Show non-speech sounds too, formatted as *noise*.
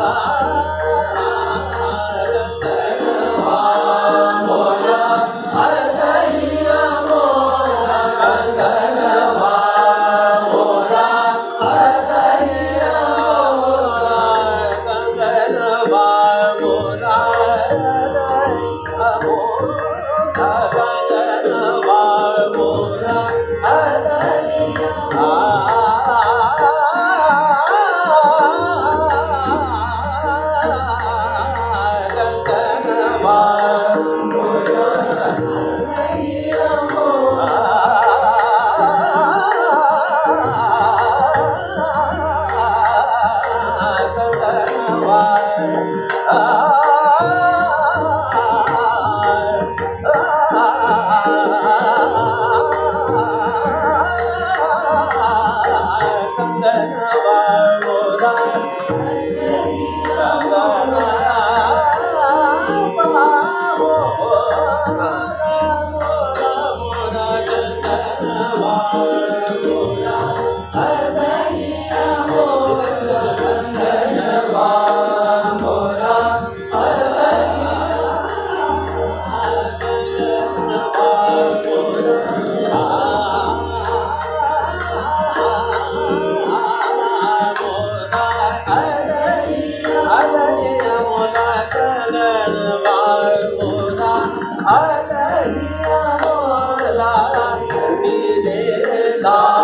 Ah. *laughs* Hallelujah. Allah